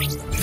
Mónica.